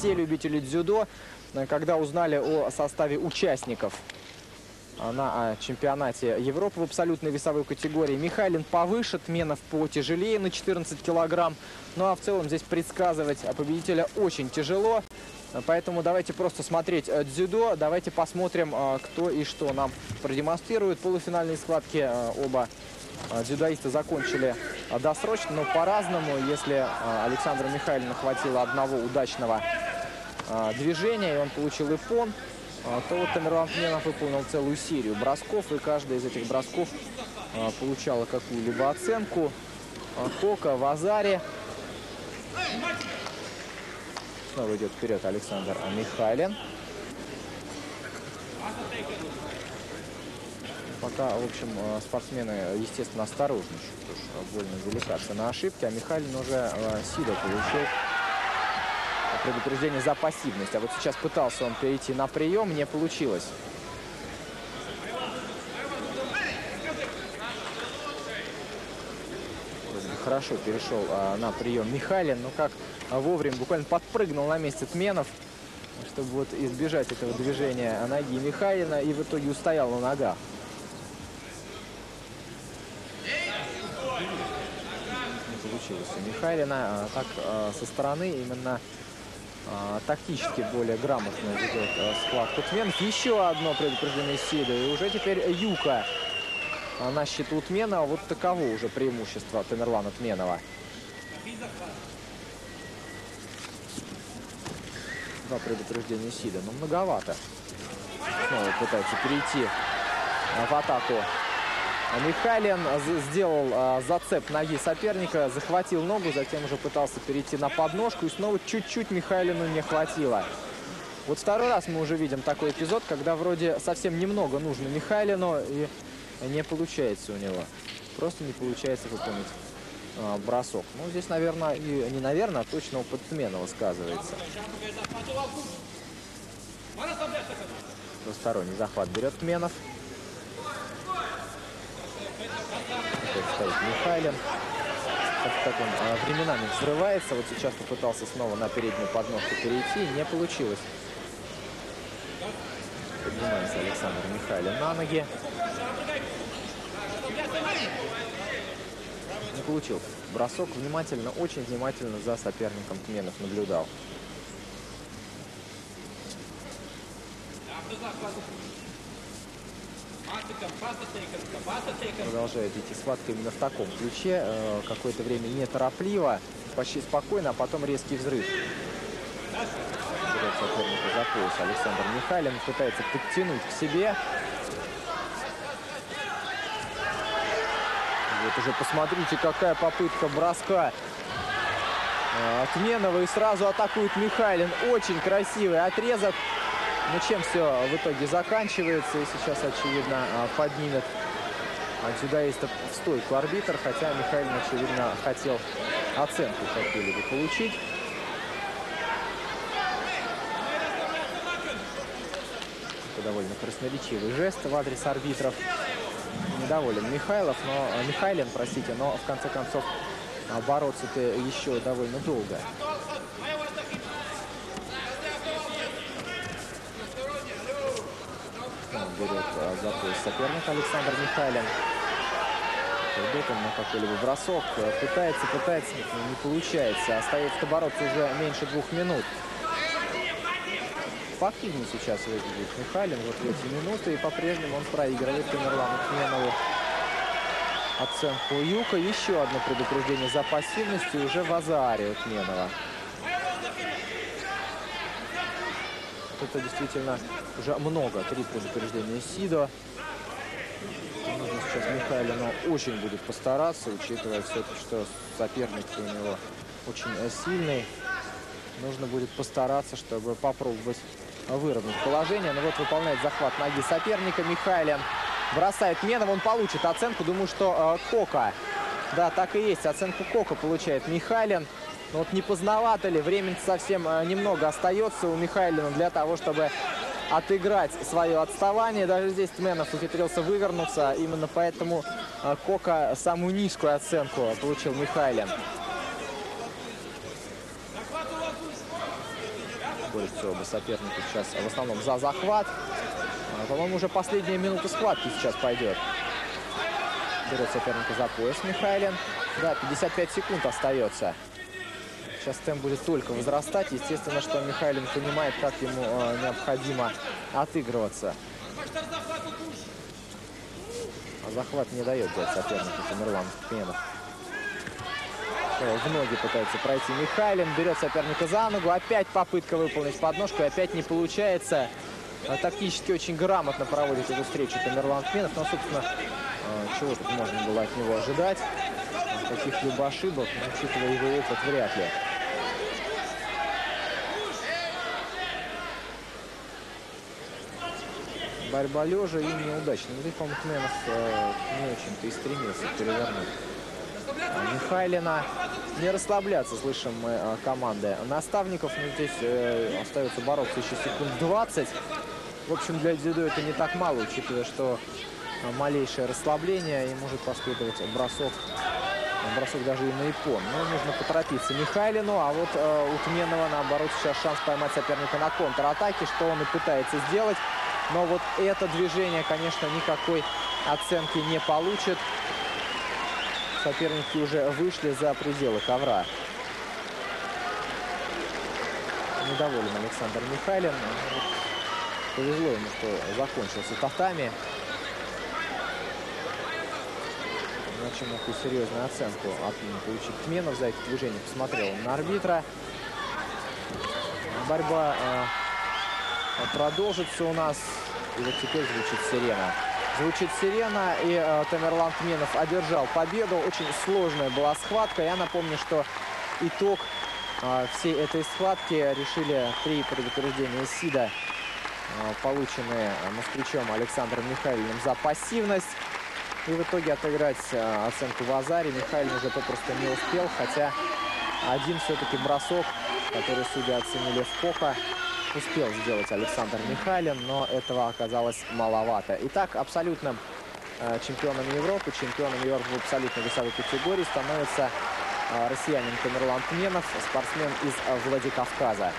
Те любители дзюдо, э, когда узнали о составе участников э, на э, чемпионате Европы в абсолютной весовой категории. Михайлин повыше, Тменов потяжелее на 14 килограмм. Ну а в целом здесь предсказывать победителя очень тяжело. Поэтому давайте просто смотреть э, дзюдо. Давайте посмотрим, э, кто и что нам продемонстрирует. Полуфинальные схватки э, оба дзюдоиста закончили досрочно, но по-разному. Если Александру Михайловну хватило одного удачного движения, и он получил ипон, то вот Тамерлан Тменов выполнил целую серию бросков, и каждый из этих бросков получала какую-либо оценку. Кока в Азаре Снова идет вперед Александр Михайлин. Пока, в общем, спортсмены, естественно, осторожничают. Уж больно велика цена ошибки. А Михайлин уже силу получил предупреждение за пассивность. А вот сейчас пытался он перейти на прием, не получилось. хорошо перешел а, на прием Михайлин, но как вовремя буквально подпрыгнул на месте Тменов, чтобы вот избежать этого движения ноги Михайлина и в итоге устоял на ногах. Получилось у Михайлина. А, так а, со стороны именно а, тактически более грамотно ведет а, схватку Тменов. Еще одно предупреждение Сида. И уже теперь Юка а на счету Тмена. Вот таково уже преимущество Тамерлана Тменова. Два предупреждения Сида. Но многовато. Снова пытается перейти в атаку. Михайлин сделал а, зацеп ноги соперника, захватил ногу, затем уже пытался перейти на подножку. И снова чуть-чуть Михайлину не хватило. Вот второй раз мы уже видим такой эпизод, когда вроде совсем немного нужно Михайлину. И не получается у него. Просто не получается выполнить а, бросок. Ну, здесь, наверное, и не наверное, а точно опыт Тменова сказывается. Двусторонний захват берет Тменов. Стоит Михайлин. Так, он а, временами взрывается. Вот сейчас попытался снова на переднюю подножку перейти. Не получилось. Поднимается Александр Михайлин на ноги. Не получил. Бросок внимательно, очень внимательно за соперником Тменов наблюдал. Продолжает идти схватка именно в таком ключе. Э, какое-то время неторопливо, почти спокойно, а потом резкий взрыв. Соперника за пояс Александр Михайлин. Пытается подтянуть к себе. Вот уже посмотрите, какая попытка броска Отменова. И сразу атакует Михайлин. Очень красивый отрезок. Но чем все в итоге заканчивается. И сейчас, очевидно, а, поднимет дзюдоиста в стойку арбитр. Хотя Михайлин, очевидно, хотел оценку какую-либо получить. Это довольно красноречивый жест в адрес арбитров недоволен Михайлов, но э, Михайлин, простите, но в конце концов бороться-то еще довольно долго. Берет э, за пояс соперник Александр Михайлин. Идет он на какой-либо бросок. Пытается, пытается, не получается. Остается бороться уже меньше двух минут поактивнее сейчас выглядит Михайлин вот эти минуты. И по-прежнему он проигрывает Тамерлану Тменову оценку Юка. Еще одно предупреждение за пассивность и уже в Азаре у Тменова. Вот это действительно уже много. Три предупреждения Сидо. Нужно сейчас Михайлину очень будет постараться, учитывая все-таки, что соперник у него очень сильный. Нужно будет постараться, чтобы попробовать выровнять положение. Но ну вот выполняет захват ноги соперника. Михайлин бросает Менов. Он получит оценку. Думаю, что э, Кока. Да, так и есть. Оценку Кока получает Михайлин. Но вот не поздновато ли? Времени совсем э, немного остается у Михайлина для того, чтобы отыграть свое отставание. Даже здесь Тменов ухитрился вывернуться. Именно поэтому э, Кока самую низкую оценку получил Михайлин. борются оба соперника сейчас в основном за захват. А, По-моему, уже последняя минута схватки сейчас пойдет. Берет соперника за пояс Михайлин. Да, 55 секунд остается. Сейчас темп будет только возрастать. Естественно, что Михайлин понимает, как ему э, необходимо отыгрываться. А захват не дает взять сопернику Тамерлан Тменов. Э, В ноги пытается пройти Михайлин. Берет соперника за ногу. Опять попытка выполнить подножку. И опять не получается. Э, Тактически очень грамотно проводит эту встречу Тамерлан Тменов. Но, собственно, чего тут можно было от него ожидать? Каких-либо ошибок, учитывая его опыт, вряд ли. Борьба лежа и неудачно. Ну, Здесь, по-моему, Тменов э, не очень-то и стремился перевернуть. А Михайлина не расслабляться, слышим мы э, команды наставников. Но здесь э, остается бороться еще секунд 20. В общем, для дзюдо это не так мало, учитывая, что малейшее расслабление и может последовать бросок. э, Бросок даже и на япон. Но нужно поторопиться Михайлину. А вот э, у Тменова, наоборот, сейчас шанс поймать соперника на контратаке, что он и пытается сделать. Но вот это движение, конечно, никакой оценки не получит. Соперники уже вышли за пределы ковра. Недоволен Александр Михайлин. Повезло ему, что закончился татами. И серьезную оценку от получить Тменов за эти движения. Посмотрел на арбитра. Борьба э, продолжится у нас. И вот теперь звучит сирена. Звучит сирена, и э, Тамерлан Тменов одержал победу. Очень сложная была схватка. Я напомню, что итог э, всей этой схватки решили три предупреждения СИДа, э, полученные москвичом Александром Михайловым за пассивность. И в итоге отыграть э, оценку в Азаре Михайлин уже попросту не успел, хотя один все-таки бросок, который судьи оценили в Кока, успел сделать Александр Михайлин, но этого оказалось маловато. Итак, абсолютным э, чемпионом Европы, чемпионом Европы в абсолютной весовой категории становится э, россиянин Тамерлан Тменов, спортсмен из Владикавказа.